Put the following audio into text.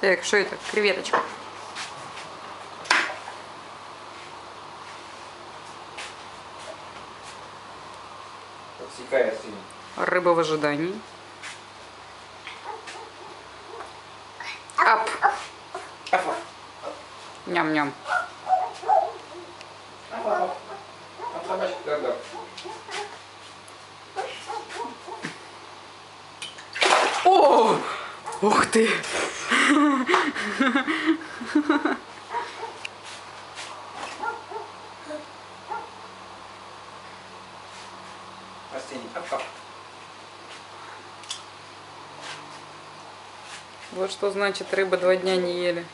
Так, что это? Креветочка. Подсекая сильно. Рыба в ожидании. Ап. Ням-ням. О! Ух ты! Вот что значит рыба два дня не ели.